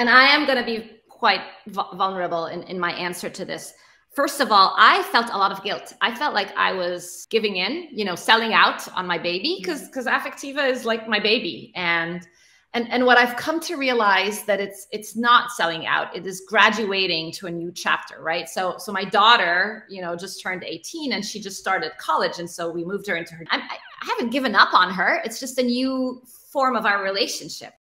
And I am going to be quite vulnerable in, in my answer to this. First of all, I felt a lot of guilt. I felt like I was giving in, you know, selling out on my baby because because mm-hmm. Affectiva is like my baby. And and and what I've come to realize that it's it's not selling out. It is graduating to a new chapter, right? So so my daughter, you know, just turned 18 and she just started college, and so we moved her into her. I, I haven't given up on her. It's just a new form of our relationship.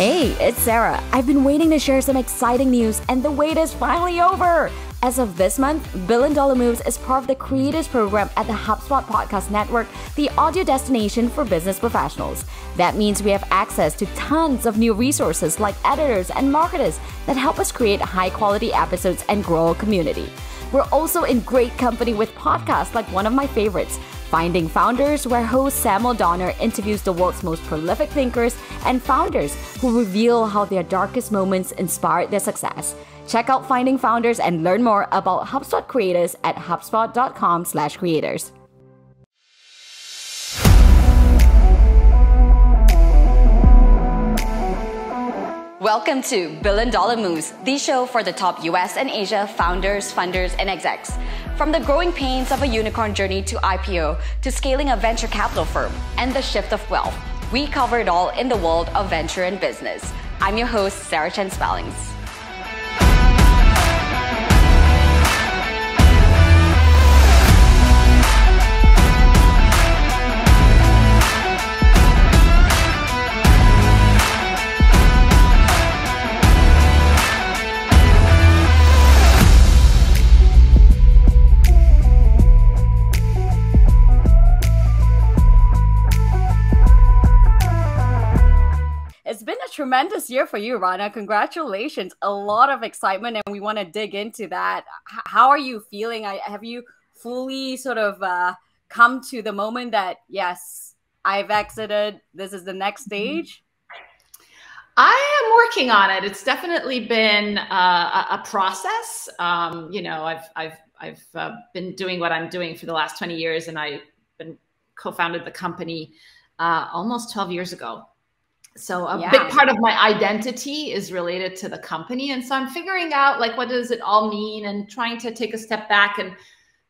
Hey, it's Sarah. I've been waiting to share some exciting news, and the wait is finally over. As of this month, Billion Dollar Moves is part of the Creators Program at the HubSpot Podcast Network, the audio destination for business professionals. That means we have access to tons of new resources like editors and marketers that help us create high quality episodes and grow a community. We're also in great company with podcasts like one of my favorites, Finding Founders, where host Samuel Donner interviews the world's most prolific thinkers and founders who reveal how their darkest moments inspired their success. Check out Finding Founders and learn more about HubSpot creators at hubspot.com/creators. Welcome to Billion Dollar Moves, the show for the top US and Asia founders, funders, and execs. From the growing pains of a unicorn journey to IPO, to scaling a venture capital firm, and the shift of wealth, we cover it all in the world of venture and business. I'm your host, Sarah Chen Spellings. Tremendous year for you, Rana. Congratulations. A lot of excitement, and we want to dig into that. H- how are you feeling? I, have you fully sort of uh, come to the moment that, yes, I've exited, this is the next mm-hmm. stage? I am working on it. It's definitely been uh, a, a, process. Um, you know, I've I've I've uh, been doing what I'm doing for the last 20 years, and I've been co-founded the company uh, almost 12 years ago. So a yeah. big part of my identity is related to the company. And so I'm figuring out like what does it all mean and trying to take a step back and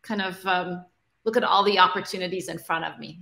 kind of um, look at all the opportunities in front of me.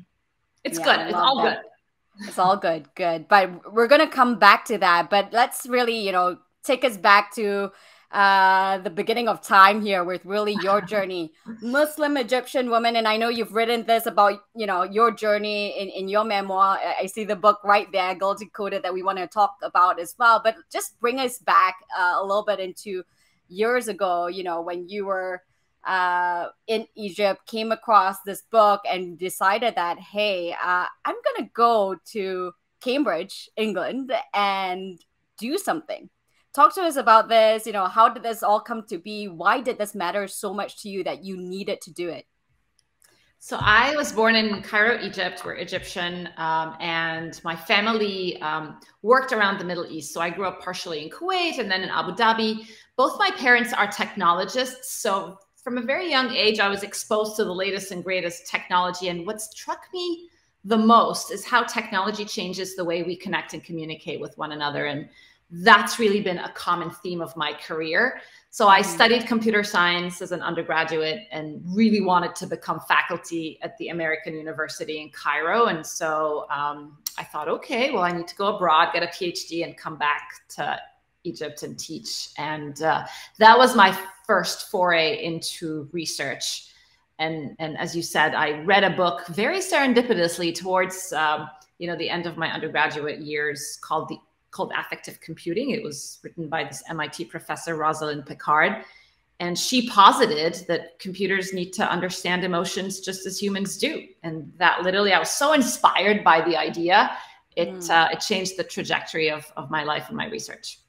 It's yeah, good. It's all that. good. It's all good. Good. But we're gonna come back to that. But let's really, you know, take us back to uh, the beginning of time here with really your journey. Muslim egyptian woman and i know you've written this about you know your journey in, in your memoir. I see the book right there Girl Decoded that we want to talk about as well. But just bring us back uh, a little bit into years ago you know when you were uh, in egypt came across this book and decided that hey uh, i'm gonna go to cambridge england and do something talk to us about this you know how did this all come to be why did this matter so much to you that you needed to do it so I was born in Cairo, Egypt. We're Egyptian, um, and my family um, worked around the Middle East. So I grew up partially in Kuwait and then in Abu Dhabi. Both my parents are technologists, so from a very young age, I was exposed to the latest and greatest technology. And what struck me the most is how technology changes the way we connect and communicate with one another. And that's really been a common theme of my career. So I mm-hmm. studied computer science as an undergraduate and really wanted to become faculty at the American University in Cairo. And so um, I thought, okay, well, I need to go abroad, get a PhD, and come back to Egypt and teach. And uh, that was my first foray into research. And, and as you said, I read a book very serendipitously towards um, you know the end of my undergraduate years called the called Affective Computing. It was written by this MIT professor, Rosalind Picard. And she posited that computers need to understand emotions just as humans do. And that literally, I was so inspired by the idea, it, mm. uh, it changed the trajectory of, of my life and my research.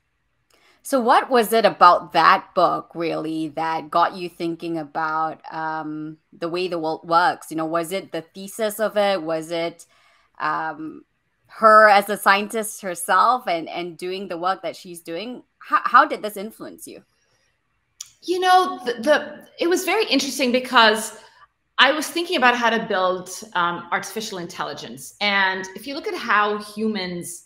So, what was it about that book really that got you thinking about um, the way the world works? You know, was it the thesis of it? Was it um, her as a scientist herself and and doing the work that she's doing how, how did this influence you you know the, the it was very interesting because I was thinking about how to build um, artificial intelligence. And if you look at how humans,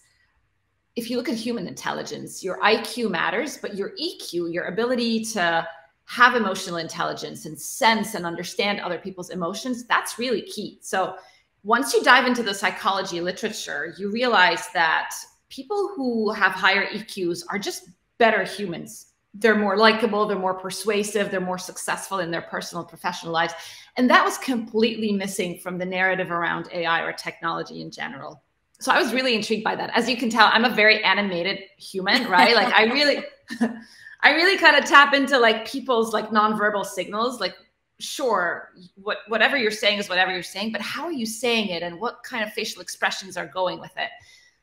if you look at human intelligence, your IQ matters, but your EQ, your ability to have emotional intelligence and sense and understand other people's emotions, that's really key. So once you dive into the psychology literature, you realize that people who have higher EQs are just better humans. They're more likable, they're more persuasive, they're more successful in their personal professional lives. And that was completely missing from the narrative around AI or technology in general. So I was really intrigued by that. As you can tell, I'm a very animated human, right? like I really I really kind of tap into like people's like nonverbal signals, like sure what whatever you're saying is whatever you're saying but how are you saying it and what kind of facial expressions are going with it?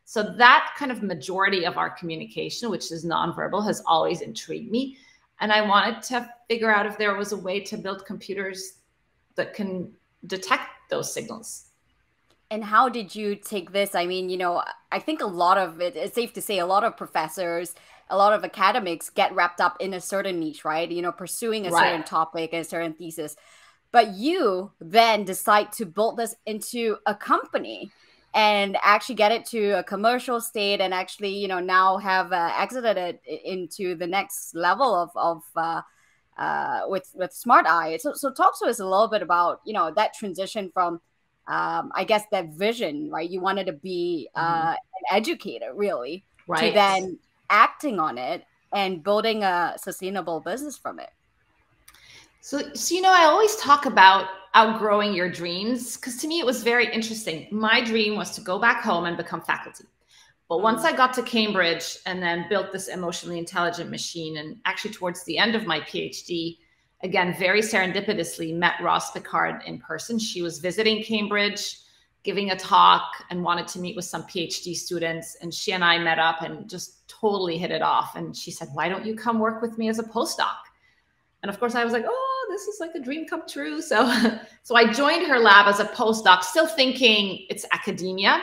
So that kind of majority of our communication which is nonverbal has always intrigued me. And i wanted to figure out if there was a way to build computers that can detect those signals. And how did you take this? I mean you know i think a lot of it it's safe to say a lot of professors a lot of academics get wrapped up in a certain niche, right? You know, pursuing a right. certain topic and a certain thesis. But you then decide to build this into a company and actually get it to a commercial state and actually, you know, now have uh, exited it into the next level of, of uh, uh, with with Smart Eye. So, so talk to us a little bit about, you know, that transition from um, I guess that vision, right? You wanted to be uh, mm-hmm. an educator, really, right. to then acting on it and building a sustainable business from it. So, so you know, I always talk about outgrowing your dreams because to me it was very interesting. My dream was to go back home and become faculty. But mm-hmm. once I got to Cambridge and then built this emotionally intelligent machine, and actually towards the end of my PhD, again, very serendipitously met Roz Picard in person. She was visiting Cambridge giving a talk and wanted to meet with some PhD students. And she and I met up and just totally hit it off. And she said, Why don't you come work with me as a postdoc? And of course, I was like, Oh, this is like a dream come true. So, so I joined her lab as a postdoc, still thinking it's academia.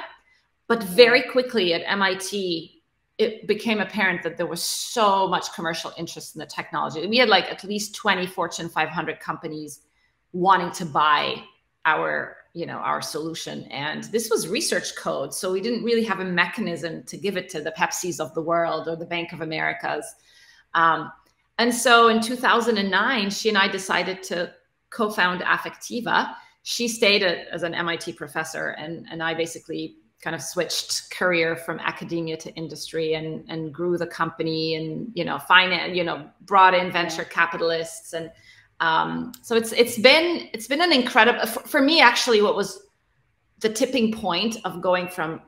But very quickly at MIT, it became apparent that there was so much commercial interest in the technology. We had like at least 20 Fortune 500 companies wanting to buy our you know our solution. And this was research code so we didn't really have a mechanism to give it to the pepsis of the world or the bank of americas. Um, and so in 2009 she and i decided to co-found affectiva. She stayed at, as an mit professor and, and i basically kind of switched career from academia to industry and, and grew the company and you know finance you know brought in venture capitalists and um, so it's it's been it's been an incredible for, for me actually. What was the tipping point of going from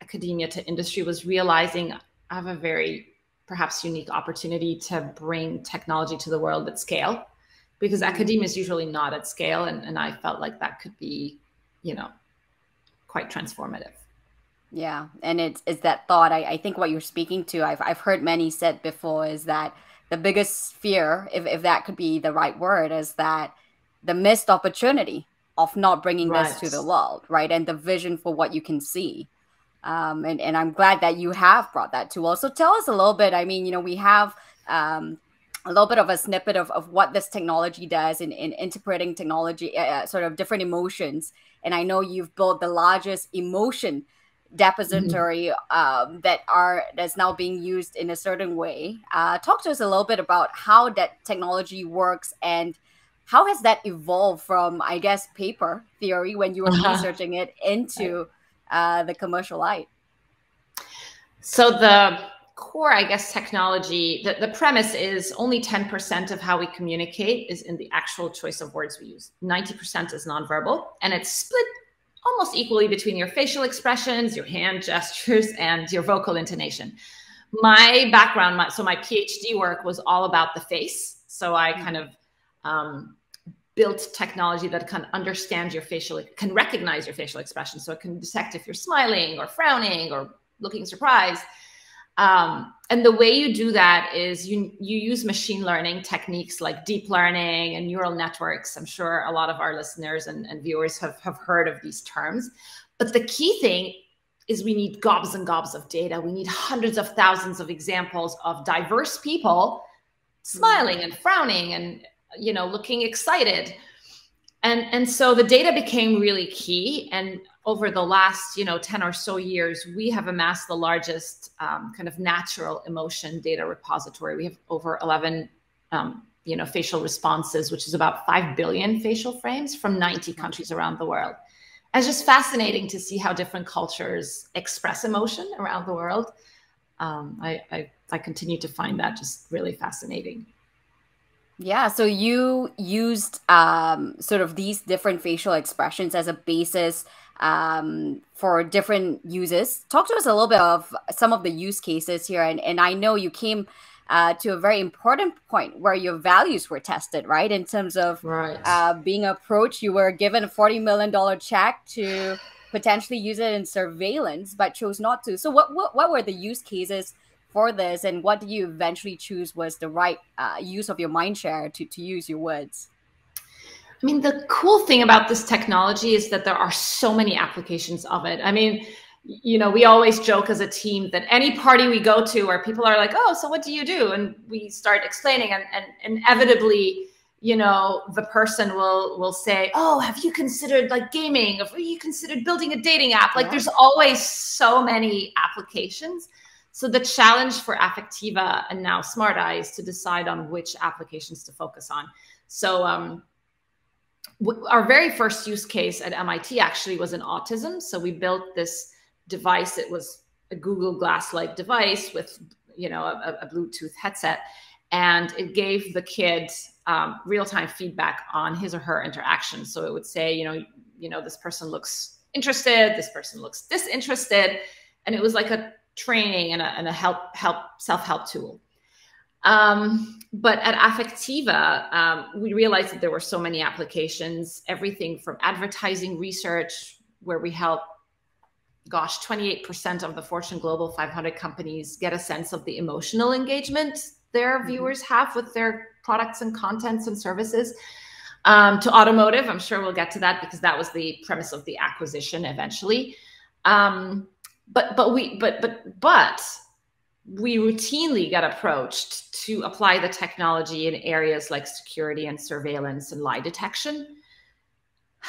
academia to industry was realizing I have a very perhaps unique opportunity to bring technology to the world at scale because mm-hmm. academia is usually not at scale and, and i felt like that could be you know quite transformative yeah and it's, it's that thought I, I think what you're speaking to I've, I've heard many said before is that the biggest fear, if, if that could be the right word, is that the missed opportunity of not bringing right. this to the world, right? And the vision for what you can see. Um, and, and I'm glad that you have brought that to us. So tell us a little bit. I mean, you know, we have um, a little bit of a snippet of, of what this technology does in, in interpreting technology, uh, uh sort of different emotions. And I know you've built the largest emotion depository mm-hmm. um, that are that's now being used in a certain way. Uh, talk to us a little bit about how that technology works and how has that evolved from, I guess, paper theory when you were uh-huh. researching it into uh, the commercial light. So the core, I guess, technology, the, the premise is only 10% of how we communicate is in the actual choice of words we use. 90% is nonverbal, and it's split almost equally between your facial expressions, your hand gestures, and your vocal intonation. My background, my, so my PhD work was all about the face. So I kind of um, built technology that can understand your facial, can recognize your facial expression. So it can detect if you're smiling or frowning or looking surprised. Um, and the way you do that is you you use machine learning techniques like deep learning and neural networks. I'm sure a lot of our listeners and, and viewers have, have heard of these terms. But the key thing is we need gobs and gobs of data. We need hundreds of thousands of examples of diverse people smiling and frowning and you know looking excited and and so the data became really key. And over the last you know 10 or so years we have amassed the largest um, kind of natural emotion data repository. We have over 11 um, you know facial responses which is about 5 billion facial frames from 90 countries around the world. And it's just fascinating to see how different cultures express emotion around the world. Um, I, I i continue to find that just really fascinating yeah, so you used um, sort of these different facial expressions as a basis um, for different uses. Talk to us a little bit of some of the use cases here, and and I know you came uh, to a very important point where your values were tested, right? In terms of right. uh, being approached, you were given a forty million dollar check to potentially use it in surveillance, but chose not to. So, what what, what were the use cases? For this and what did you eventually choose was the right uh, use of your mind share to, to use your words? I mean the cool thing about this technology is that there are so many applications of it. I mean you know we always joke as a team that any party we go to where people are like oh so what do you do? And we start explaining and, and inevitably you know the person will will say oh have you considered like gaming? Have you considered building a dating app? Like yeah. there's always so many applications so the challenge for Affectiva and now Smart Eye is to decide on which applications to focus on. So um, our very first use case at MIT actually was in autism. So we built this device. It was a Google Glass-like device with, you know, a, a Bluetooth headset, and it gave the kid um, real-time feedback on his or her interaction. So it would say, you know, you know, this person looks interested, this person looks disinterested, and it was like a training and a, and a help help self-help tool. Um, but at affectiva um, we realized that there were so many applications everything from advertising research where we help gosh 28% of the fortune global 500 companies get a sense of the emotional engagement their mm-hmm. viewers have with their products and contents and services. Um, to automotive i'm sure we'll get to that because that was the premise of the acquisition eventually. Um, but but we but but but we routinely get approached to apply the technology in areas like security and surveillance and lie detection.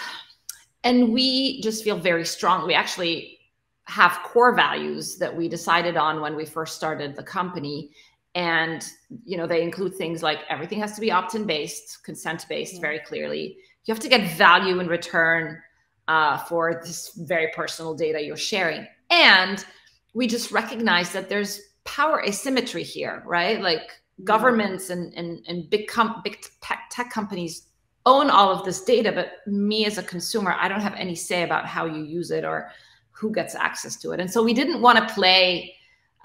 And we just feel very strong. We actually have core values that we decided on when we first started the company. And you know they include things like everything has to be opt-in based consent based yeah. very clearly. You have to get value in return uh, for this very personal data you're sharing and we just recognize that there's power asymmetry here, right? Like governments and, and, and big, com- big tech companies own all of this data, but me as a consumer, I don't have any say about how you use it or who gets access to it. And so we didn't want to play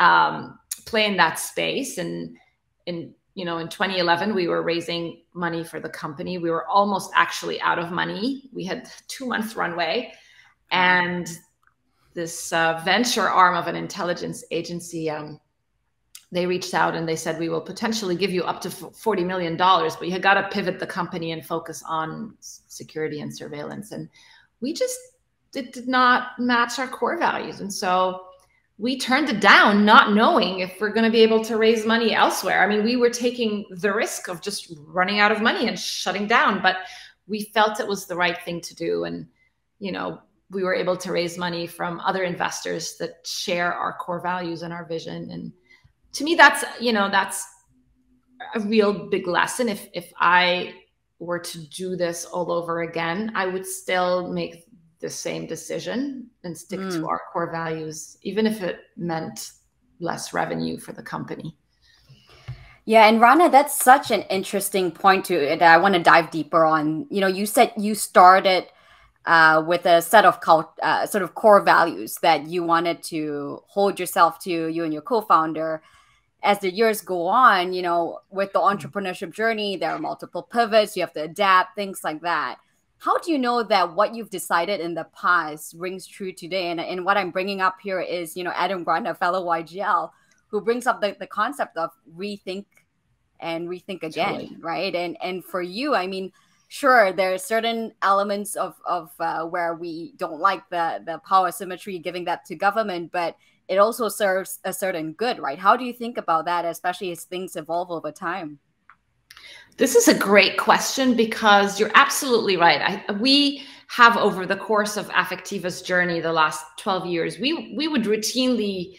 um, play in that space. And in you know, in 2011, we were raising money for the company. We were almost actually out of money. We had two months runway, and this uh, venture arm of an intelligence agency um, they reached out and they said we will potentially give you up to 40 million dollars but you had got to pivot the company and focus on security and surveillance. And we just it did not match our core values. And so we turned it down not knowing if we're going to be able to raise money elsewhere. I mean we were taking the risk of just running out of money and shutting down but we felt it was the right thing to do. And you know we were able to raise money from other investors that share our core values and our vision and to me that's you know that's a real big lesson if if i were to do this all over again i would still make the same decision and stick mm. to our core values even if it meant less revenue for the company yeah, and Rana, that's such an interesting point to that I want to dive deeper on. You know, you said you started uh, with a set of cult, uh, sort of core values that you wanted to hold yourself to, you and your co-founder. As the years go on, you know, with the mm-hmm. entrepreneurship journey, there are multiple pivots. You have to adapt, things like that. How do you know that what you've decided in the past rings true today? And, and what I'm bringing up here is, you know, Adam Grant, a fellow YGL, who brings up the, the concept of rethink and rethink again, right? And and for you, I mean, sure there are certain elements of of uh, where we don't like the the power symmetry giving that to government but it also serves a certain good right how do you think about that especially as things evolve over time This is a great question because you're absolutely right. I, we have over the course of Affectiva's journey the last 12 years, we we would routinely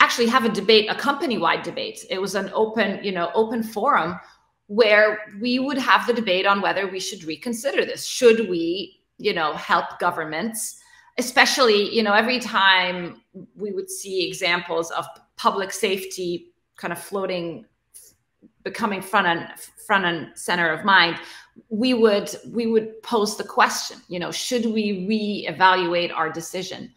actually have a debate, a company-wide debate. It was an open, you know, open forum where we would have the debate on whether we should reconsider this. Should we, you know, help governments, especially, you know, every time we would see examples of public safety kind of floating becoming front and front and center of mind we would we would pose the question you know should we reevaluate our decision?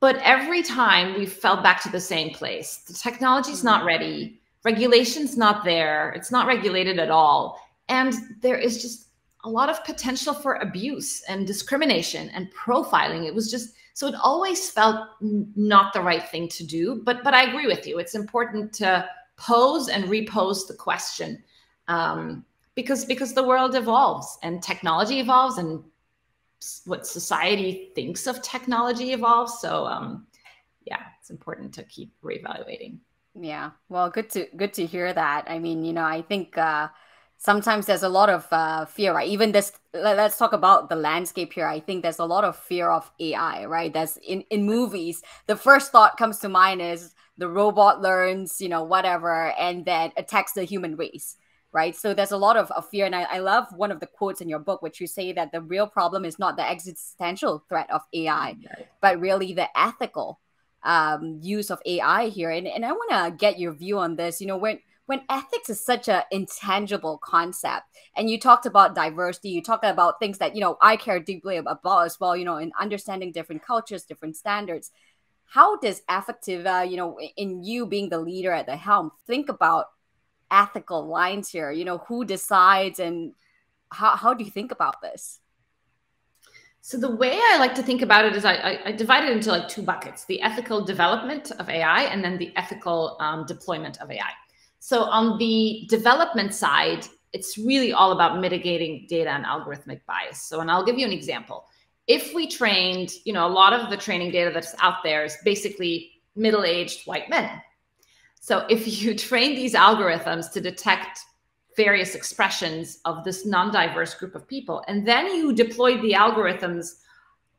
But every time we fell back to the same place the technology's not mm-hmm. ready regulation's not there. It's not regulated at all. And there is just a lot of potential for abuse and discrimination and profiling. It was just so it always felt not the right thing to do. But but i agree with you. It's important to pose and repose the question um, because because the world evolves and technology evolves and what society thinks of technology evolves. So um, yeah it's important to keep reevaluating yeah. Well good to good to hear that. I mean you know i think uh sometimes there's a lot of uh, fear right? Even this let's talk about the landscape here. I think there's a lot of fear of ai right? That's in in movies the first thought comes to mind is the robot learns you know whatever and then attacks the human race right? So there's a lot of, of fear and I, I love one of the quotes in your book which you say that the real problem is not the existential threat of ai but really the ethical um, use of ai here and, and i want to get your view on this. You know when when ethics is such an intangible concept and you talked about diversity you talked about things that you know i care deeply about as well you know in understanding different cultures different standards how does affectiva you know in you being the leader at the helm think about ethical lines here? You know who decides and how, how do you think about this so the way I like to think about it is I, I, I, divide it into like two buckets: the ethical development of AI and then the ethical um, deployment of AI. So on the development side, it's really all about mitigating data and algorithmic bias. So, and I'll give you an example. If we trained, you know, a lot of the training data that's out there is basically middle-aged white men. So if you train these algorithms to detect various expressions of this non-diverse group of people, and then you deploy the algorithms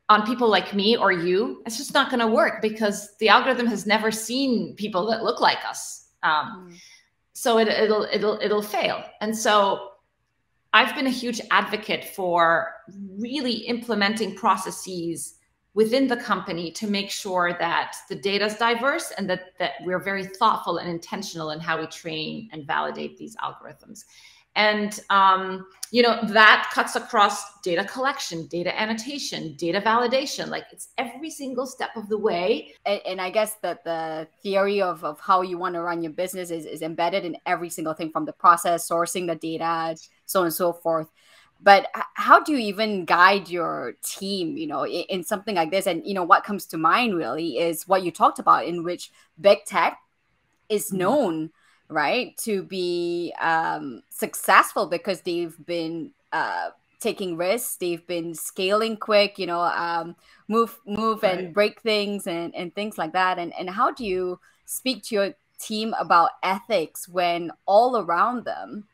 on people like me or you, it's just not going to work because the algorithm has never seen people that look like us. Um, mm. so it, it'll it'll it'll fail. And so i've been a huge advocate for really implementing processes within the company to make sure that the data is diverse and that that we're very thoughtful and intentional in how we train and validate these algorithms. And um, you know that cuts across data collection data annotation data validation. Like it's every single step of the way. And, and i guess that the theory of, of how you want to run your business is, is embedded in every single thing from the process sourcing the data so on and so forth but how do you even guide your team you know in, in something like this and you know what comes to mind really is what you talked about in which big tech is mm-hmm. known right to be um, successful because they've been uh, taking risks they've been scaling quick you know um, move move right. and break things and, and things like that and, and how do you speak to your team about ethics when all around them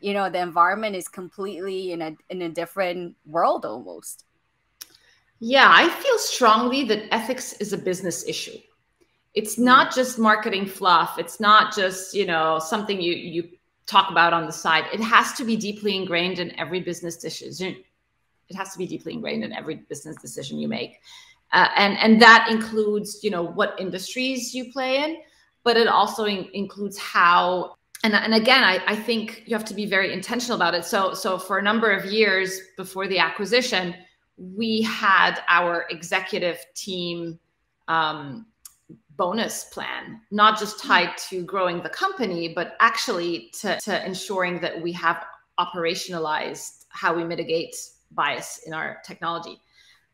you know the environment is completely in a in a different world almost. Yeah i feel strongly that ethics is a business issue. It's not just marketing fluff. It's not just you know something you you talk about on the side. It has to be deeply ingrained in every business decision. It has to be deeply ingrained in every business decision you make. Uh, and and that includes you know what industries you play in but it also in, includes how and, and again I, I think you have to be very intentional about it so so for a number of years before the acquisition we had our executive team um, bonus plan, not just hmm. tied to growing the company, but actually to, to ensuring that we have operationalized how we mitigate bias in our technology.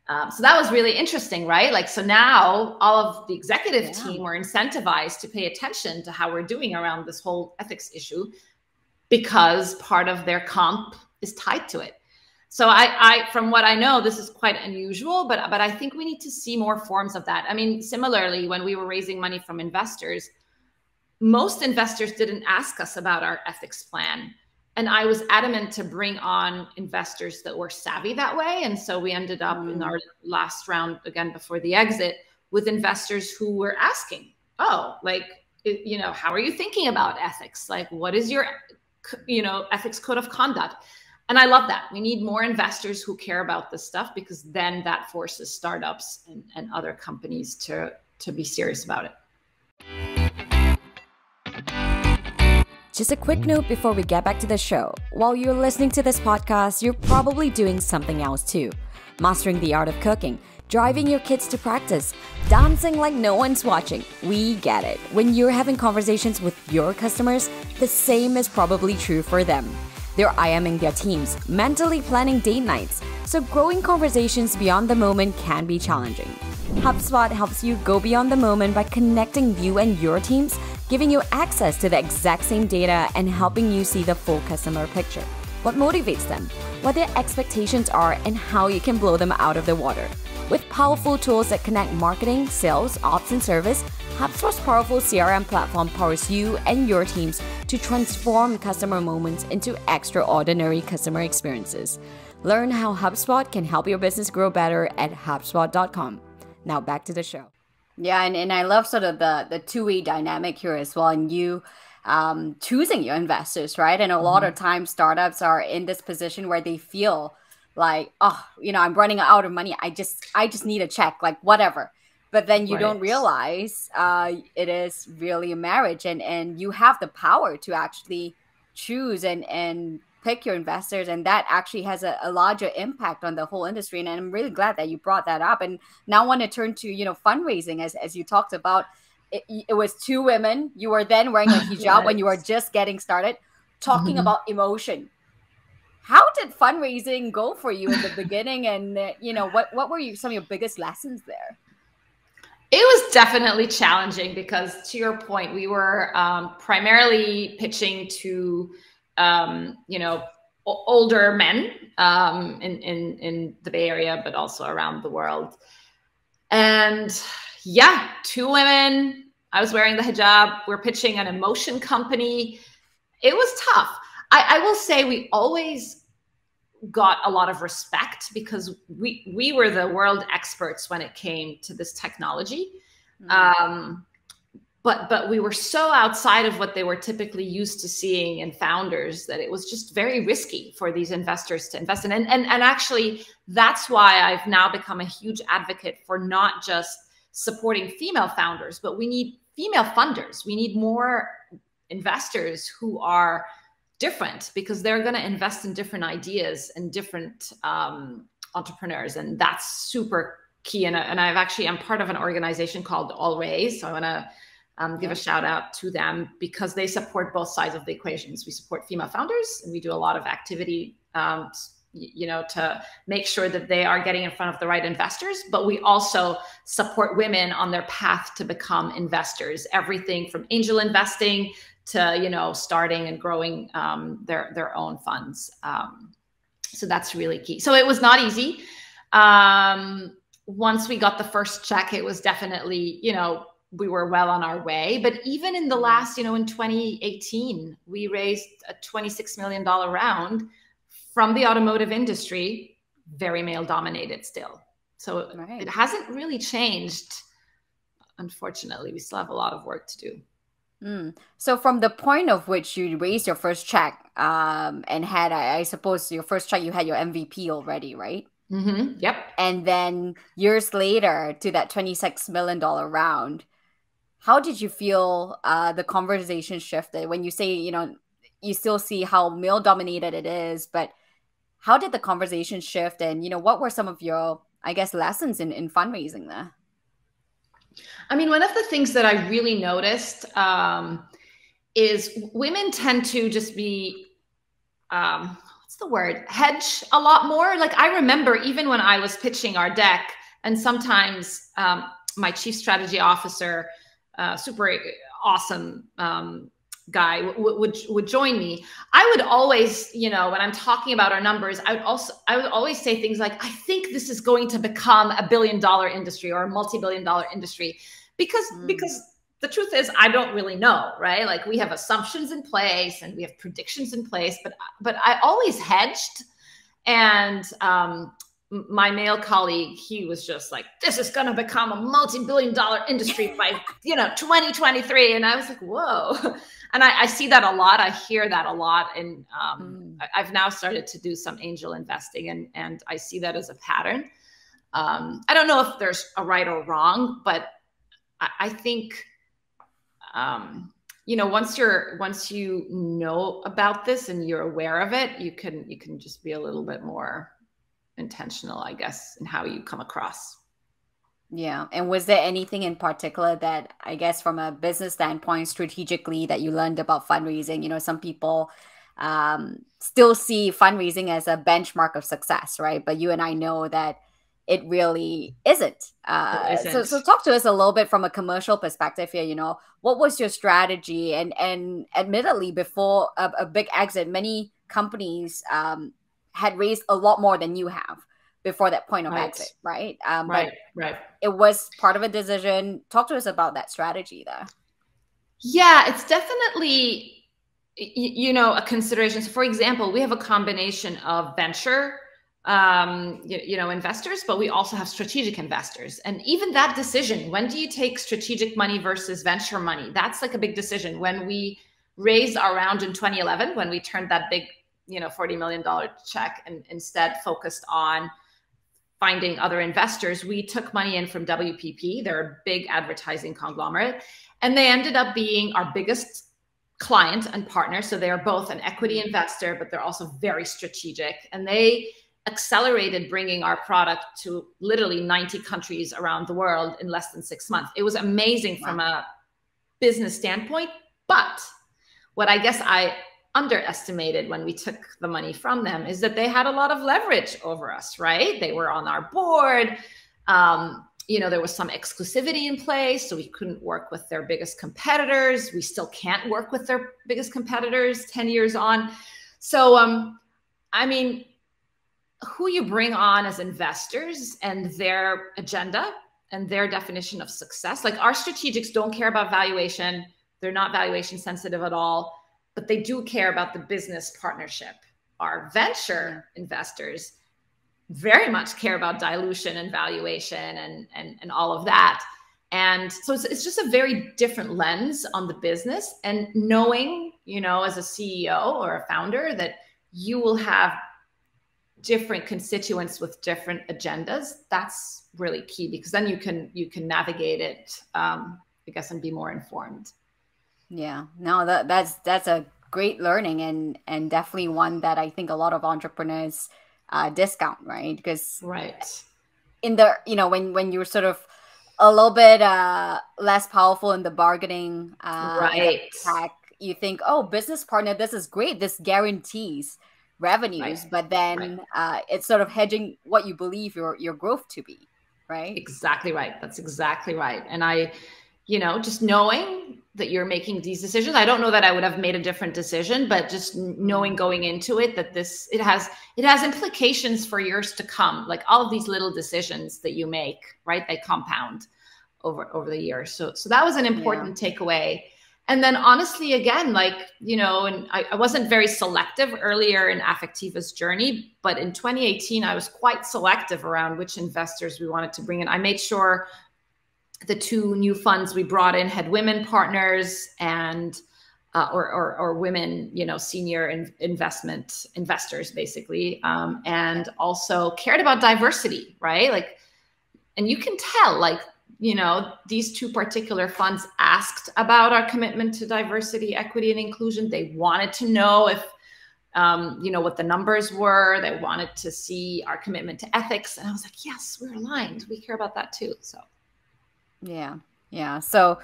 Um, so that was really interesting, right? Like, so now all of the executive yeah. team were incentivized to pay attention to how we're doing around this whole ethics issue because part of their comp is tied to it so I, I from what i know this is quite unusual but but i think we need to see more forms of that i mean similarly when we were raising money from investors most investors didn't ask us about our ethics plan and I was adamant to bring on investors that were savvy that way. And so we ended up mm. in our last round again before the exit with investors who were asking, "Oh, like you know, how are you thinking about ethics? Like, what is your you know ethics code of conduct?" And I love that. We need more investors who care about this stuff because then that forces startups and, and other companies to to be serious about it. Just a quick note before we get back to the show. While you're listening to this podcast, you're probably doing something else too. Mastering the art of cooking, driving your kids to practice, dancing like no one's watching. We get it. When you're having conversations with your customers, the same is probably true for them. They're IMing their teams, mentally planning date nights, so growing conversations beyond the moment can be challenging. HubSpot helps you go beyond the moment by connecting you and your teams giving you access to the exact same data and helping you see the full customer picture. What motivates them, what their expectations are, and how you can blow them out of the water. With powerful tools that connect marketing, sales, ops, and service, HubSpot's powerful CRM platform powers you and your teams to transform customer moments into extraordinary customer experiences. Learn how HubSpot can help your business grow better at HubSpot.com. Now back to the show. Yeah, and, and I love sort of the the two way dynamic here as well, and you um, choosing your investors, right? And a lot mm-hmm. of times startups are in this position where they feel like, oh, you know, I'm running out of money. I just I just need a check, like whatever. But then you right. don't realize uh, it is really a marriage, and and you have the power to actually choose and and pick your investors and that actually has a, a, larger impact on the whole industry and i'm really glad that you brought that up and now I want to turn to you know fundraising as, as you talked about it, it was two women you were then wearing a hijab yes. when you were just getting started talking mm-hmm. about emotion how did fundraising go for you in the beginning and uh, you know what what were you some of your biggest lessons there it was definitely challenging because to your point we were um, primarily pitching to um, you know, older men um, in, in, in the Bay Area, but also around the world. And yeah, two women. I was wearing the hijab. We're pitching an emotion company. It was tough. I, I will say we always got a lot of respect because we we were the world experts when it came to this technology. Mm-hmm. Um, but but we were so outside of what they were typically used to seeing in founders that it was just very risky for these investors to invest in. And and, and actually that's why i've now become a huge advocate for not just supporting female founders but we need female funders. We need more investors who are different because they're going to invest in different ideas and different um, entrepreneurs. And that's super key. And, and i've actually i'm part of an organization called All Raise. So i want to um, give a shout out to them because they support both sides of the equations. We support female founders and we do a lot of activity, um, you know, to make sure that they are getting in front of the right investors. But we also support women on their path to become investors. Everything from angel investing to you know starting and growing um, their their own funds. Um, so that's really key. So it was not easy. Um, once we got the first check, it was definitely you know we were well on our way. But even in the mm-hmm. last, you know, in 2018, we raised a $26 million round from the automotive industry, very male dominated still. So right. it hasn't really changed. Unfortunately, we still have a lot of work to do. Mm. So, from the point of which you raised your first check um, and had, I, I suppose, your first check, you had your MVP already, right? Mm-hmm. Yep. And then years later to that $26 million round, how did you feel uh, the conversation shifted? When you say you know you still see how male dominated it is but how did the conversation shift? And you know what were some of your i guess lessons in, in fundraising there? I mean one of the things that i really noticed um, is women tend to just be um, what's the word? Hedge a lot more. Like i remember even when i was pitching our deck and sometimes um, my chief strategy officer uh, super awesome um, guy w- would would join me i would always you know when i'm talking about our numbers i would also i would always say things like i think this is going to become a billion dollar industry or a multi-billion dollar industry because mm. because the truth is I don't really know, right? Like we have assumptions in place and we have predictions in place, but but I always hedged. And um, my male colleague, he was just like, "This is going to become a multi-billion-dollar industry by you know 2023," and I was like, "Whoa." And I, I see that a lot. I hear that a lot, and um, mm. I've now started to do some angel investing, and and I see that as a pattern. Um, I don't know if there's a right or wrong, but I, I think um, you know once you're once you know about this and you're aware of it you can you can just be a little bit more intentional i guess in how you come across yeah and was there anything in particular that i guess from a business standpoint strategically that you learned about fundraising you know some people um, still see fundraising as a benchmark of success right but you and i know that it really isn't. Uh, it isn't. So, so talk to us a little bit from a commercial perspective here. You know, what was your strategy? And and admittedly, before a, a big exit, many companies um, had raised a lot more than you have before that point of right. exit, right? Um, right, right. It was part of a decision. Talk to us about that strategy there. Yeah, it's definitely you know a consideration. So, for example, we have a combination of venture um, you, you, know investors but we also have strategic investors and even that decision when do you take strategic money versus venture money that's like a big decision when we raised our round in 2011 when we turned that big you know 40 million dollar check and instead focused on finding other investors we took money in from wpp they're a big advertising conglomerate and they ended up being our biggest client and partner so they are both an equity investor but they're also very strategic and they accelerated bringing our product to literally 90 countries around the world in less than six months. It was amazing wow. from a business standpoint. But what I guess I underestimated when we took the money from them is that they had a lot of leverage over us, right? They were on our board. Um, you know, there was some exclusivity in place, so we couldn't work with their biggest competitors. We still can't work with their biggest competitors 10 years on. So, um, I mean, who you bring on as investors and their agenda and their definition of success. Like our strategics don't care about valuation, they're not valuation sensitive at all, but they do care about the business partnership. Our venture investors very much care about dilution and valuation and, and, and all of that. And so it's, it's just a very different lens on the business. And knowing, you know, as a CEO or a founder, that you will have different constituents with different agendas that's really key because then you can you can navigate it um, i guess and be more informed yeah no that that's that's a great learning and and definitely one that i think a lot of entrepreneurs uh, discount right because right in the you know when when you're sort of a little bit uh less powerful in the bargaining uh right track, you think oh business partner this is great this guarantees revenues, right. but then right. uh, it's sort of hedging what you believe your your growth to be, right? Exactly right. That's exactly right. And I, you know, just knowing that you're making these decisions, I don't know that I would have made a different decision, but just knowing going into it that this it has it has implications for years to come. Like all of these little decisions that you make, right? They compound over over the years. So so that was an important yeah. takeaway and then honestly again like you know and I, I, wasn't very selective earlier in affectiva's journey but in 2018 i was quite selective around which investors we wanted to bring in i made sure the two new funds we brought in had women partners and uh, or, or, or, women, you know, senior in, investment investors, basically, um, and also cared about diversity, right? Like, and you can tell, like, you know, these two particular funds asked about our commitment to diversity, equity, and inclusion. They wanted to know if, um, you know, what the numbers were. They wanted to see our commitment to ethics. And I was like, yes, we're aligned. We care about that too. So, yeah. Yeah. So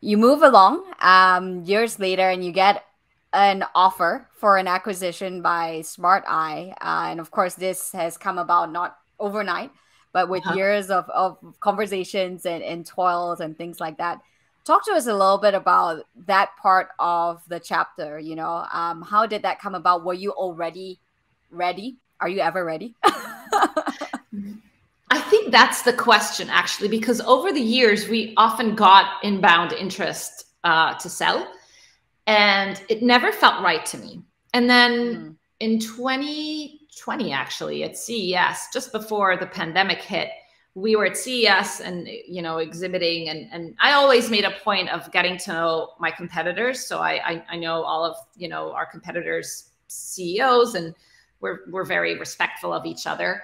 you move along um, years later and you get an offer for an acquisition by Smart Eye. Uh, and of course, this has come about not overnight but with uh-huh. years of, of conversations and, and toils and things like that talk to us a little bit about that part of the chapter you know um, how did that come about were you already ready are you ever ready I think that's the question actually, because over the years we often got inbound interest uh, to sell, and it never felt right to me. And then mm. in 2020, actually at CES, just before the pandemic hit, we were at CES and you know exhibiting, and and I always made a point of getting to know my competitors, so I I, I know all of you know our competitors' CEOs, and we're we're very respectful of each other.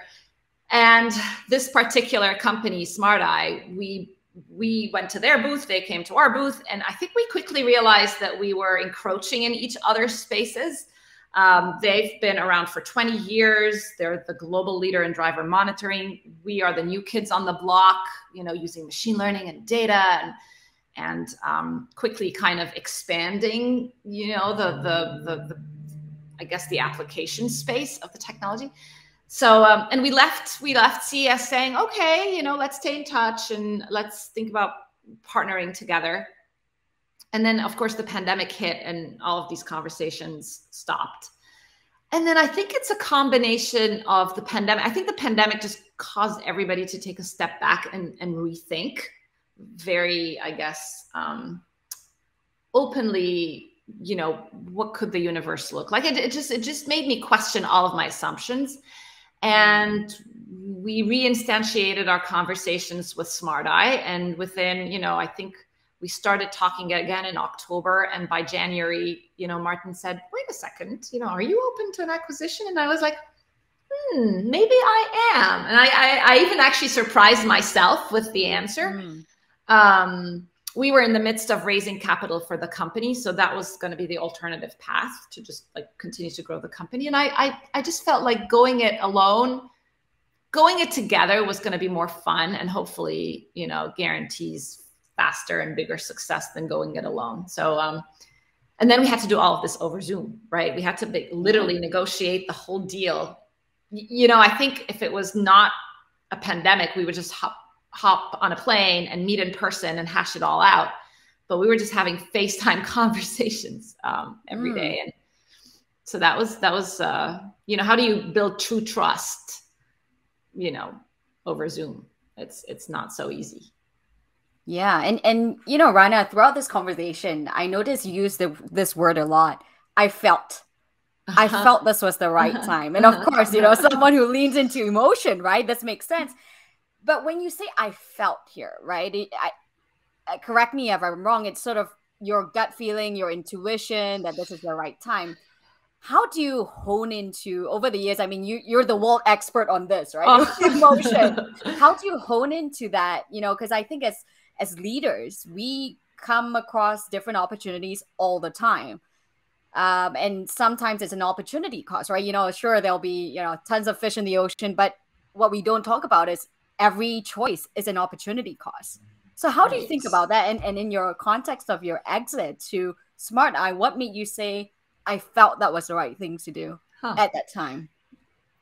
And this particular company, Smart Eye, we we went to their booth, they came to our booth, and I think we quickly realized that we were encroaching in each other's spaces. Um, they've been around for 20 years. They're the global leader in driver monitoring. We are the new kids on the block, you know, using machine learning and data and and um, quickly kind of expanding, you know, the, the the the I guess the application space of the technology so um, and we left we left CES saying, okay, you know, let's stay in touch and let's think about partnering together. And then of course the pandemic hit and all of these conversations stopped. And then I think it's a combination of the pandemic. I think the pandemic just caused everybody to take a step back and, and rethink very, I guess, um, openly you know what could the universe look like it, it, just it just made me question all of my assumptions and we reinstantiated our conversations with smart eye and within you know i think we started talking again in october. And by january you know martin said wait a second you know are you open to an acquisition? And i was like hmm maybe i am. And i i, I even actually surprised myself with the answer. Mm. um we were in the midst of raising capital for the company so that was going to be the alternative path to just like continue to grow the company. And I, I i just felt like going it alone going it together was going to be more fun and hopefully you know guarantees faster and bigger success than going it alone. So um and then we had to do all of this over zoom right? We had to be, literally negotiate the whole deal. You know i think if it was not a pandemic we would just hop hop on a plane and meet in person and hash it all out. But we were just having FaceTime conversations um, every mm. day, and so that was that was uh, you know how do you build true trust, you know, over Zoom? It's it's not so easy. Yeah, and and you know, Rana, throughout this conversation, I noticed you use the, this word a lot. I felt. I uh-huh. felt this was the right time. And of course, you know, someone who leans into emotion, right? This makes sense. But when you say I felt here, right? It, I, correct me if I'm wrong. It's sort of your gut feeling, your intuition that this is the right time. How do you hone into over the years? I mean, you you're the world expert on this, right? Oh. Emotion. How do you hone into that? You know, because I think as as leaders, we come across different opportunities all the time. Um, and sometimes it's an opportunity cost, right? You know, sure there'll be you know tons of fish in the ocean, but what we don't talk about is every choice is an opportunity cost. So how do you think about that? And, and in your context of your exit to Smart Eye, what made you say, I felt that was the right thing to do huh. at that time?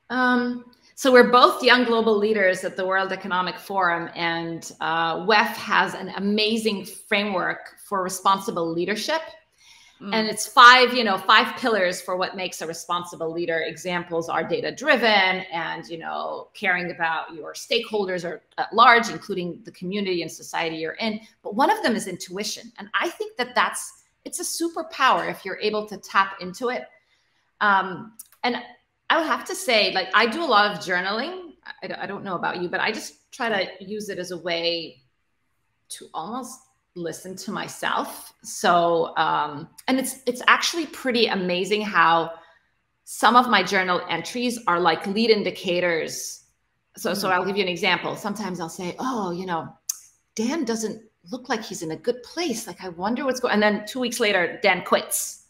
Um, so we're both young global leaders at the World Economic Forum, and uh, WEF has an amazing framework for responsible leadership Mm. And it's five, you know, five pillars for what makes a responsible leader. Examples are data driven and, you know, caring about your stakeholders or at large, including the community and society you're in. But one of them is intuition. And I think that that's, it's a superpower if you're able to tap into it. Um, and I would have to say, like, I do a lot of journaling. I, I don't know about you, but I just try to use it as a way to almost listen to myself. So, um, and it's it's actually pretty amazing how some of my journal entries are like lead indicators. So, mm-hmm. so I'll give you an example. Sometimes I'll say, "Oh, you know, Dan doesn't look like he's in a good place. Like, I wonder what's going." And then two weeks later, Dan quits,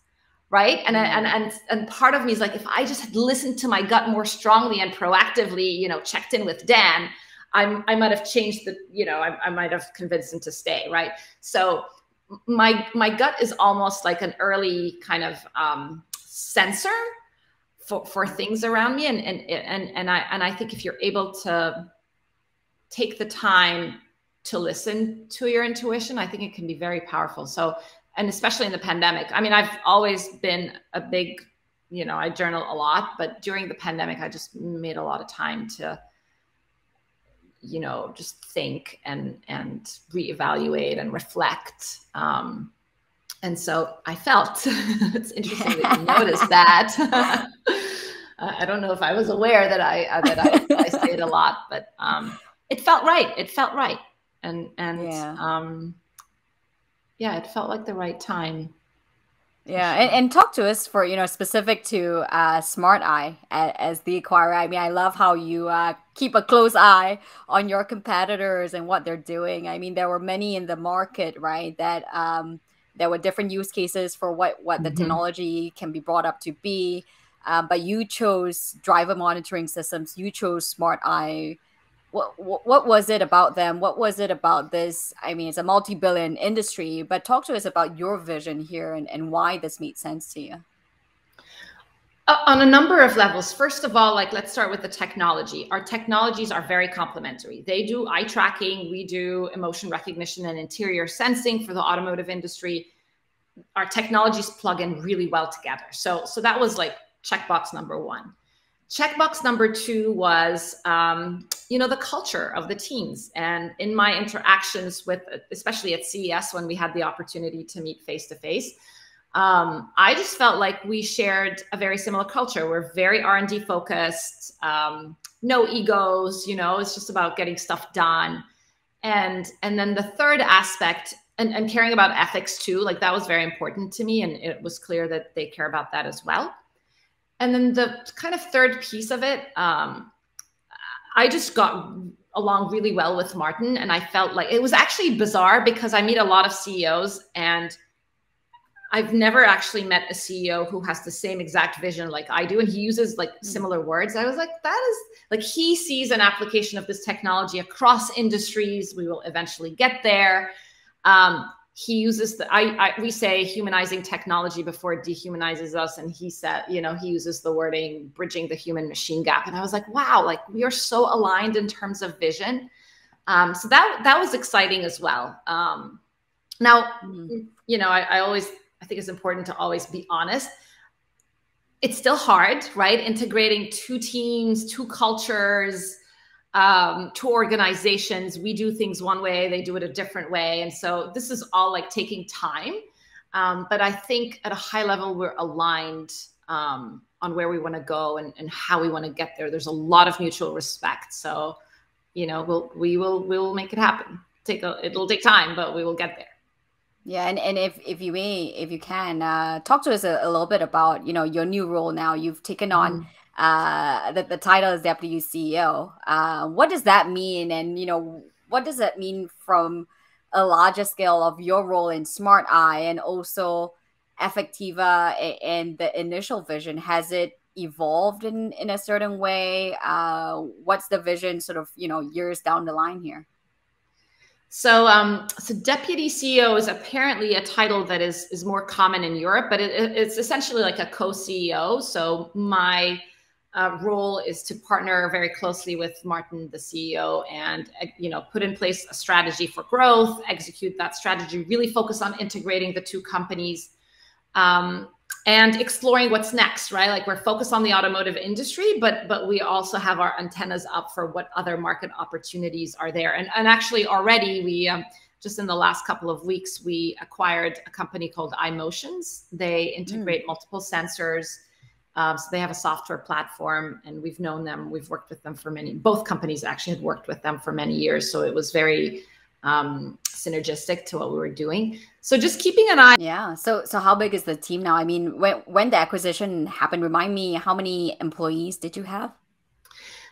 right? And mm-hmm. and and and part of me is like, if I just had listened to my gut more strongly and proactively, you know, checked in with Dan, I'm, I might have changed the, you know, I, I might have convinced him to stay, right? So my my gut is almost like an early kind of um, sensor for, for things around me, and and and and I and I think if you're able to take the time to listen to your intuition, I think it can be very powerful. So, and especially in the pandemic, I mean, I've always been a big, you know, I journal a lot, but during the pandemic, I just made a lot of time to you know just think and and reevaluate and reflect. Um, and so i felt it's interesting that you noticed that. I don't know if i was aware that i uh, that i, I say it a lot but um, it felt right it felt right. And and yeah. um yeah it felt like the right time yeah, and, and talk to us for you know specific to uh, Smart Eye as, the acquirer. I mean, I love how you uh, keep a close eye on your competitors and what they're doing. I mean, there were many in the market, right? That um, there were different use cases for what what the mm-hmm. technology can be brought up to be, uh, but you chose driver monitoring systems. You chose Smart Eye what, what was it about them? What was it about this? I mean, it's a multi-billion industry, but talk to us about your vision here and, and why this made sense to you. Uh, on a number of levels. First of all, like let's start with the technology. Our technologies are very complementary. They do eye tracking, we do emotion recognition and interior sensing for the automotive industry. Our technologies plug in really well together. So, so that was like checkbox number one. Checkbox number two was, um, you know, the culture of the teams. And in my interactions with, especially at CES when we had the opportunity to meet face to face, I just felt like we shared a very similar culture. We're very R and D focused, um, no egos. You know, it's just about getting stuff done. And and then the third aspect, and, and caring about ethics too, like that was very important to me, and it was clear that they care about that as well and then the kind of third piece of it um, i just got along really well with martin and i felt like it was actually bizarre because i meet a lot of ceos and i've never actually met a ceo who has the same exact vision like i do and he uses like hmm. similar words. I was like that is like he sees an application of this technology across industries. We will eventually get there. Um, he uses the I, I, we say humanizing technology before it dehumanizes us. And he said you know he uses the wording bridging the human machine gap. And i was like wow like we are so aligned in terms of vision. Um, so that that was exciting as well. Um, now mm-hmm. you know I, I always i think it's important to always be honest. It's still hard right? Integrating two teams two cultures um, to organizations. We do things one way, they do it a different way. And so this is all like taking time. Um, but I think at a high level, we're aligned um, on where we want to go and, and how we want to get there. There's a lot of mutual respect. So, you know, we'll, we will, we will make it happen. Take a, it'll take time, but we will get there. Yeah, and, and if, if you may, if you can, uh, talk to us a, a, little bit about you know your new role now. You've taken on mm uh, that the title is deputy CEO. Uh, what does that mean? And you know, what does that mean from a larger scale of your role in Smart Eye and also Affectiva and the initial vision? Has it evolved in in a certain way? Uh, what's the vision, sort of, you know, years down the line here? So, um, so deputy CEO is apparently a title that is is more common in Europe, but it, it's essentially like a co-CEO. So my uh, role is to partner very closely with Martin, the CEO, and uh, you know put in place a strategy for growth, execute that strategy, really focus on integrating the two companies, um, and exploring what's next. Right, like we're focused on the automotive industry, but but we also have our antennas up for what other market opportunities are there. And and actually already we. Um, just in the last couple of weeks, we acquired a company called iMotions. They integrate mm. multiple sensors um, so they have a software platform, and we've known them. We've worked with them for many. Both companies actually had worked with them for many years, so it was very um, synergistic to what we were doing. So just keeping an eye. Yeah. So so how big is the team now? I mean, when when the acquisition happened, remind me how many employees did you have?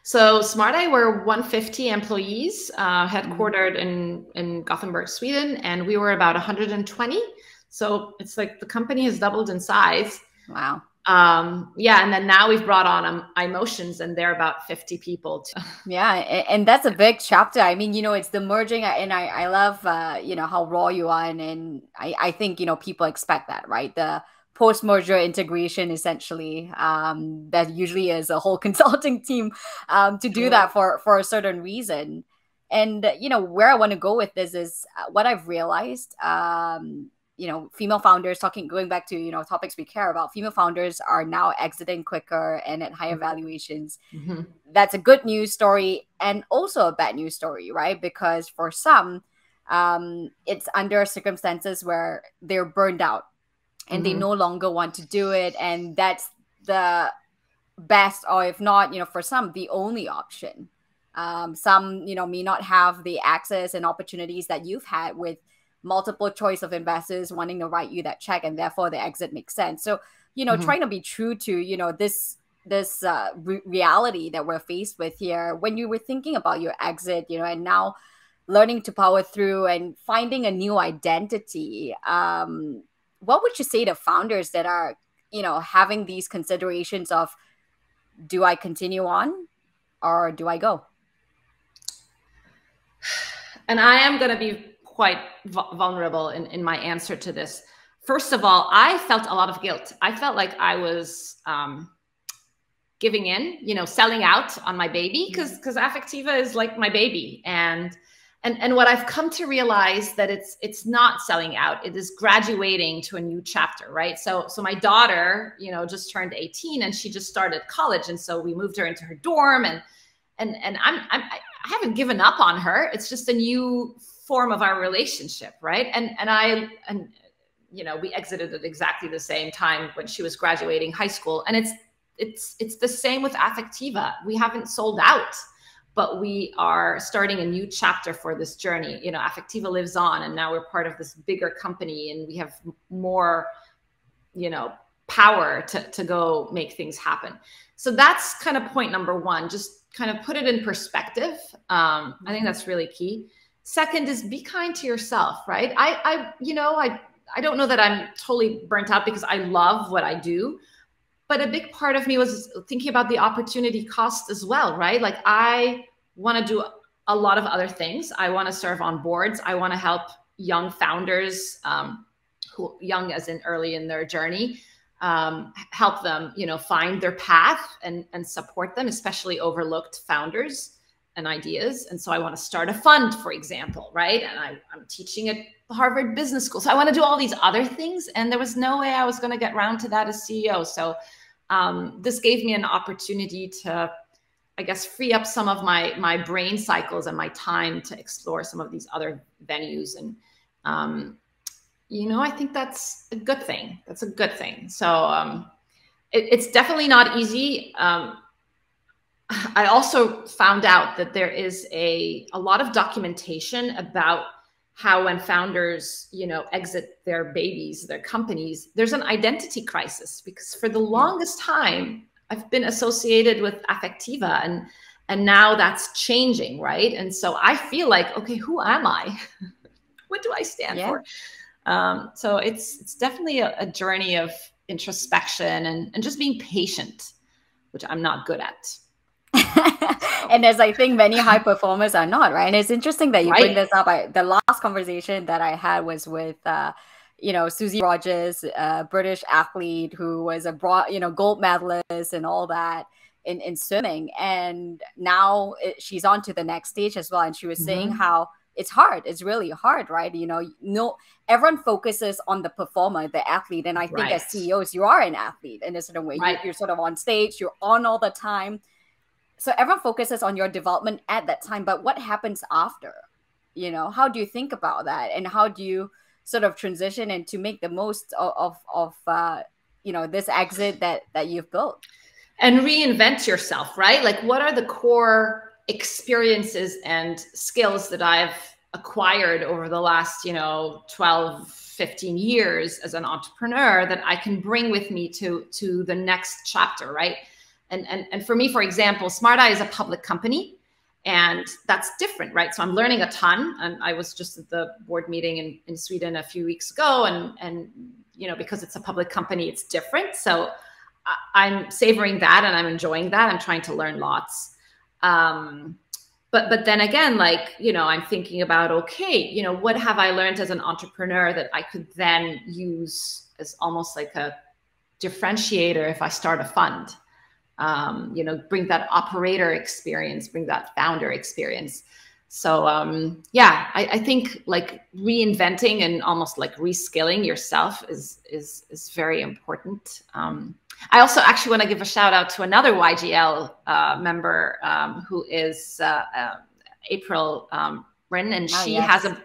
So Smart Eye were 150 employees, uh, headquartered in in Gothenburg, Sweden, and we were about 120. So it's like the company has doubled in size. Wow um yeah and then now we've brought on um, iMotions and they're about 50 people too. yeah and, that's a big chapter. I mean you know it's the merging and i i love uh you know how raw you are and, and i i think you know people expect that right? The post merger integration essentially um that usually is a whole consulting team um to do that for for a certain reason. And you know where i want to go with this is uh, what i've realized um you know female founders talking going back to you know topics we care about female founders are now exiting quicker and at higher mm-hmm. valuations mm-hmm. that's a good news story and also a bad news story right because for some um, it's under circumstances where they're burned out and mm-hmm. they no longer want to do it and that's the best or if not you know for some the only option um, some you know may not have the access and opportunities that you've had with multiple choice of investors wanting to write you that check and therefore the exit makes sense so you know mm-hmm. trying to be true to you know this this uh, re- reality that we're faced with here when you were thinking about your exit you know and now learning to power through and finding a new identity um, what would you say to founders that are you know having these considerations of do i continue on or do i go and i am going to be quite vulnerable in, in my answer to this. First of all, I felt a lot of guilt. I felt like I was um, giving in, you know, selling out on my baby because because Affectiva is like my baby, and and and what I've come to realize that it's it's not selling out. It is graduating to a new chapter, right? So so my daughter, you know, just turned 18 and she just started college, and so we moved her into her dorm, and and and I'm, I'm I haven't given up on her. It's just a new form of our relationship right? And and i and you know we exited at exactly the same time when she was graduating high school. And it's it's it's the same with affectiva. We haven't sold out but we are starting a new chapter for this journey. You know affectiva lives on and now we're part of this bigger company and we have more you know power to, to go make things happen. So that's kind of point number one. Just kind of put it in perspective. Um, i think that's really key Second is be kind to yourself, right? I, I, you know, I, I don't know that I'm totally burnt out because I love what I do, but a big part of me was thinking about the opportunity cost as well, right? Like I want to do a lot of other things. I want to serve on boards. I want to help young founders, um, who young as in early in their journey, um, help them, you know, find their path and and support them, especially overlooked founders and ideas. And so I want to start a fund, for example, right? And I, am teaching at Harvard Business School. So I want to do all these other things. And there was no way I was going to get around to that as CEO. So um, this gave me an opportunity to, I guess, free up some of my my brain cycles and my time to explore some of these other venues. And um, you know, I think that's a good thing. That's a good thing. So um, it, it's definitely not easy. Um, I also found out that there is a, a lot of documentation about how when founders, you know, exit their babies, their companies, there's an identity crisis because for the longest time I've been associated with Affectiva and and now that's changing, right? And so I feel like, okay, who am I? what do I stand yeah. for? Um, so it's it's definitely a, a journey of introspection and, and just being patient, which I'm not good at. and as I think many high performers are not, right? And it's interesting that you right. bring this up. I, the last conversation that I had was with, uh, you know, Susie Rodgers, a British athlete who was a broad, you know, gold medalist and all that in, in swimming. And now it, she's on to the next stage as well. And she was mm-hmm. saying how it's hard. It's really hard, right? You know, no, everyone focuses on the performer, the athlete. And I think right. as CEOs, you are an athlete in a certain way. Right. You, you're sort of on stage, you're on all the time so everyone focuses on your development at that time but what happens after? You know how do you think about that? And how do you sort of transition and to make the most of of, of uh, you know this exit that that you've built? And reinvent yourself right? Like what are the core experiences and skills that i've acquired over the last you know 12 15 years as an entrepreneur that i can bring with me to to the next chapter right and, and, and for me, for example, Smart Eye is a public company and that's different, right? So I'm learning a ton. And I was just at the board meeting in, in Sweden a few weeks ago and, and, you know, because it's a public company, it's different. So I'm savoring that and I'm enjoying that. I'm trying to learn lots. Um, but but then again like you know i'm thinking about okay you know what have i learned as an entrepreneur that i could then use as almost like a differentiator if i start a fund um, you know, bring that operator experience, bring that founder experience. so um, yeah, I, I, think like reinventing and almost like reskilling yourself is is is very important. Um, I also actually want to give a shout out to another YGL uh, member um, who is uh, uh, April um, Rinne, and oh, she yes. has a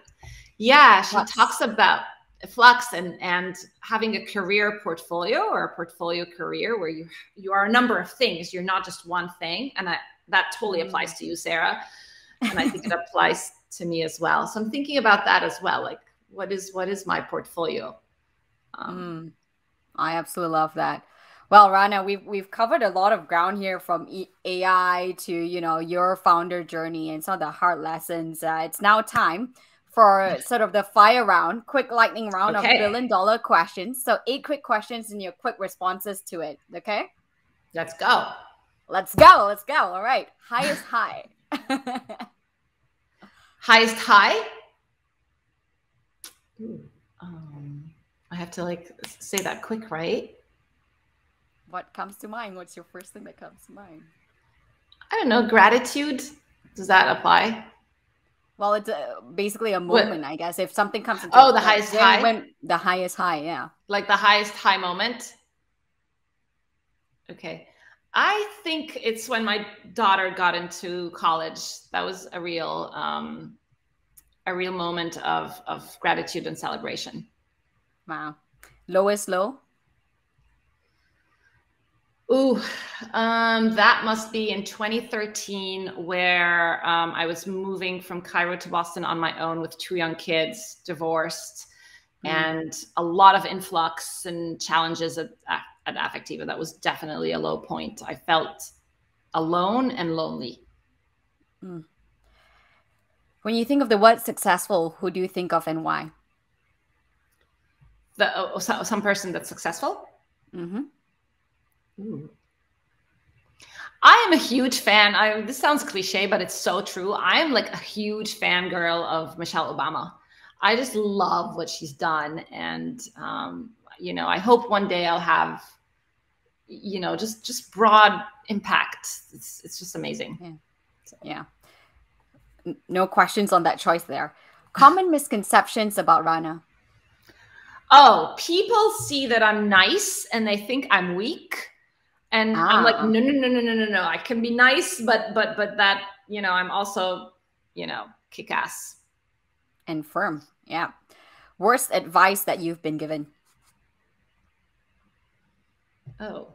yeah, she talks about flux and and having a career portfolio or a portfolio career where you you are a number of things. You're not just one thing, and that that totally applies to you, Sarah and I think it applies to me as well. So I'm thinking about that as well. Like, what is what is my portfolio? Um, mm, I absolutely love that. Well, Rana, we've we've covered a lot of ground here from AI to you know your founder journey and some of the hard lessons. Uh, it's now time for sort of the fire round, quick lightning round okay. of billion dollar questions. So eight quick questions and your quick responses to it. Okay. Let's go. Let's go. Let's go. All right. Highest high. Highest high? Ooh, um, I have to like say that quick, right? What comes to mind? What's your first thing that comes to mind? I don't know. Gratitude. Does that apply? Well, it's a, basically a moment? I guess. If something comes into oh, the highest high, when the highest high, yeah, like the highest high moment. Okay, I think it's when my daughter got into college. That was a real um, a real moment of of gratitude and celebration. Wow. Lowest low? Ooh, um, that must be in 2013, where um, I was moving from Cairo to Boston on my own with two young kids, divorced, mm. and a lot of influx and challenges at, at Affectiva. That was definitely a low point. I felt alone and lonely. Mm. When you think of the word successful, who do you think of and why? The oh, some person that's successful. Mm-hmm. Ooh. I am a huge fan. I this sounds cliche, but it's so true. I am like a huge fangirl of Michelle Obama. I just love what she's done, and um, you know, I hope one day I'll have you know just just broad impact it's it's just amazing yeah, so, yeah. no questions on that choice there common misconceptions about rana oh people see that i'm nice and they think i'm weak and ah. i'm like no no no no no no no i can be nice but but but that you know i'm also you know kick ass and firm yeah worst advice that you've been given oh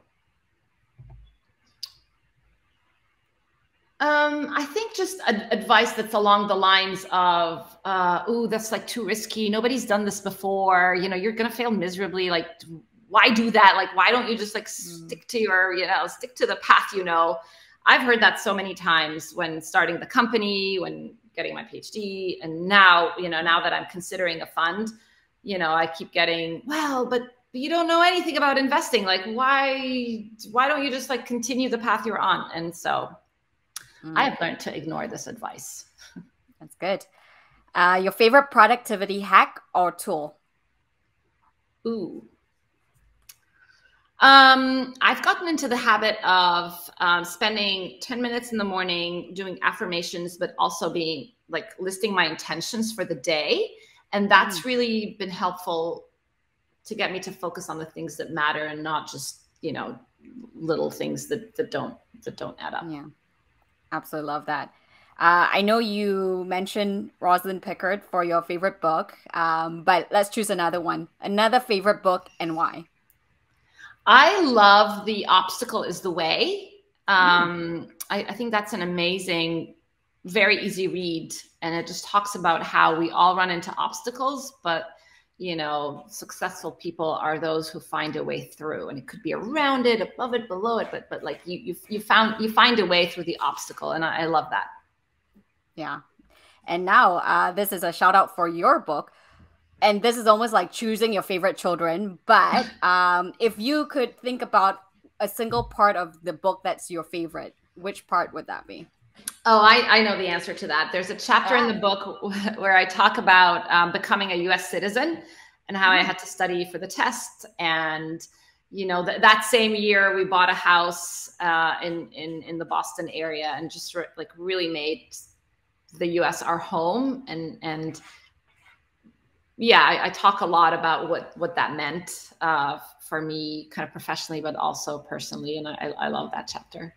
Um, I think just advice that's along the lines of, uh, "Ooh, that's like too risky. Nobody's done this before. You know, you're gonna fail miserably. Like, why do that? Like, why don't you just like mm. stick to your, you know, stick to the path you know?" I've heard that so many times when starting the company, when getting my PhD, and now, you know, now that I'm considering a fund, you know, I keep getting, "Well, but you don't know anything about investing. Like, why, why don't you just like continue the path you're on?" And so Mm. I have learned to ignore this advice. That's good. Uh, your favorite productivity hack or tool? Ooh. Um, I've gotten into the habit of um, spending 10 minutes in the morning doing affirmations, but also being like listing my intentions for the day. And that's mm. really been helpful to get me to focus on the things that matter and not just, you know, little things that, that don't, that don't add up. Yeah. Absolutely love that. Uh, I know you mentioned Rosalind Picard for your favorite book, um, but let's choose another one. Another favorite book and why? I love The Obstacle is the Way. Um, mm. I, I think that's an amazing, very easy read. And it just talks about how we all run into obstacles, but you know, successful people are those who find a way through, and it could be around it, above it, below it, but but like you you you found you find a way through the obstacle, and I, I love that. Yeah, and now uh, this is a shout out for your book, and this is almost like choosing your favorite children. But um, if you could think about a single part of the book that's your favorite, which part would that be? Oh, I, I know the answer to that. There's a chapter in the book where I talk about um, becoming a US citizen and how I mm-hmm. had to study for the test. And, you know, th- that same year we bought a house uh, in, in, in the Boston area and just re- like really made the U.S. our home, and and yeah, I, I talk a lot about what what that meant uh, for me, kind of professionally, but also personally, and I, I love that chapter.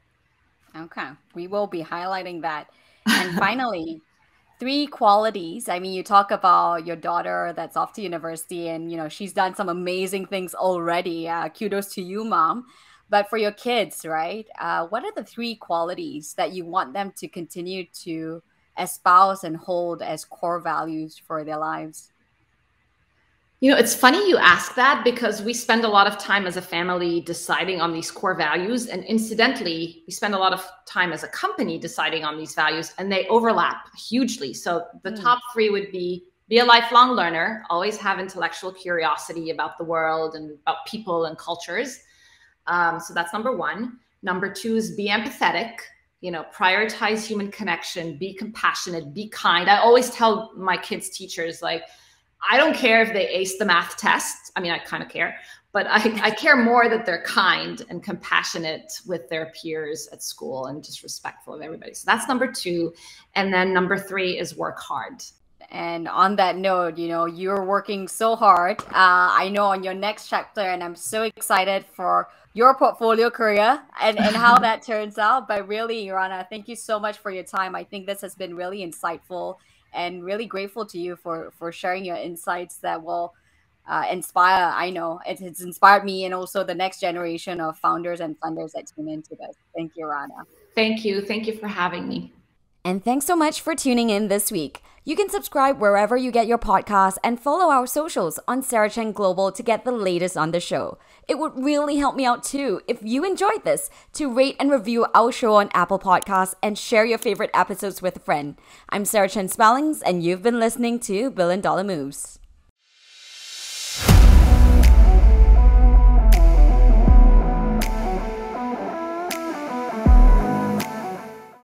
Okay, we will be highlighting that. And finally, three qualities. I mean, you talk about your daughter that's off to university, and you know she's done some amazing things already. Uh, kudos to you, mom. But for your kids, right? Uh, what are the three qualities that you want them to continue to espouse and hold as core values for their lives? You know, it's funny you ask that because we spend a lot of time as a family deciding on these core values. And incidentally, we spend a lot of time as a company deciding on these values, and they overlap hugely. So the mm. top three would be be a lifelong learner, always have intellectual curiosity about the world and about people and cultures. Um, so that's number one. Number two is be empathetic, you know, prioritize human connection, be compassionate, be kind. I always tell my kids' teachers, like, I don't care if they ace the math test. I mean, I kind of care, but I, I care more that they're kind and compassionate with their peers at school and just respectful of everybody. So that's number two. And then number three is work hard. And on that note, you know, you're working so hard. Uh, I know on your next chapter, and I'm so excited for your portfolio career and, and how that turns out. But really, Rana, thank you so much for your time. I think this has been really insightful and really grateful to you for for sharing your insights that will uh, inspire. I know it, it's inspired me and also the next generation of founders and funders that tune into this. Thank you, Rana. Thank you. Thank you for having me. And thanks so much for tuning in this week. You can subscribe wherever you get your podcasts and follow our socials on Sarah Chen Global to get the latest on the show. It would really help me out too if you enjoyed this to rate and review our show on Apple Podcasts and share your favorite episodes with a friend. I'm Sarah Chen Spellings, and you've been listening to Billion Dollar Moves.